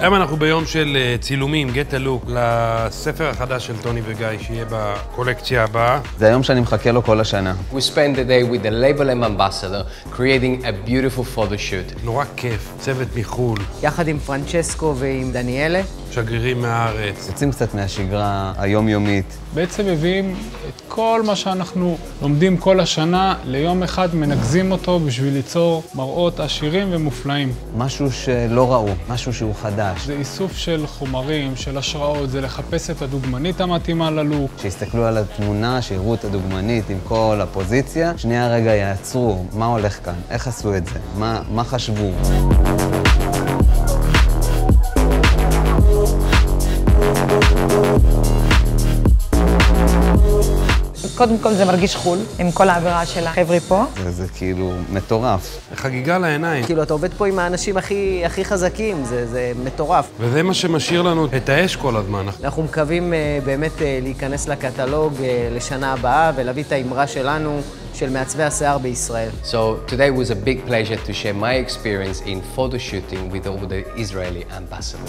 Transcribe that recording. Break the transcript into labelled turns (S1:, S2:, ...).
S1: היום אנחנו ביום של אה, צילומים, get a look, לספר החדש של טוני וגיא, שיהיה בקולקציה הבאה.
S2: זה היום שאני מחכה לו כל השנה.
S3: We spent the day with the label M ambassador creating a beautiful photo shoot.
S1: נורא כיף, צוות מחו"ל,
S4: יחד עם פרנצ'סקו ועם דניאלה.
S1: שגרירים מהארץ.
S2: יוצאים קצת מהשגרה היומיומית.
S5: בעצם מביאים את כל מה שאנחנו לומדים כל השנה ליום אחד, מנקזים אותו בשביל ליצור מראות עשירים ומופלאים.
S2: משהו שלא ראו, משהו שהוא חדש.
S5: זה איסוף של חומרים, של השראות, זה לחפש את הדוגמנית המתאימה ללוק.
S2: שיסתכלו על התמונה, שיראו את הדוגמנית עם כל הפוזיציה, שנייה רגע יעצרו, מה הולך כאן? איך עשו את זה? מה, מה חשבו?
S6: קודם כל זה מרגיש חו"ל, עם כל האווירה של החבר'ה פה.
S2: זה, זה כאילו מטורף.
S1: חגיגה לעיניים.
S4: כאילו, אתה עובד פה עם האנשים הכי, הכי חזקים, זה, זה מטורף.
S1: וזה מה שמשאיר לנו את האש כל הזמן.
S4: אנחנו מקווים uh, באמת uh, להיכנס לקטלוג uh, לשנה הבאה ולהביא את האמרה שלנו, של מעצבי השיער בישראל.
S3: So today was a big pleasure to share my experience in photo shooting with all the Israeli ambassador.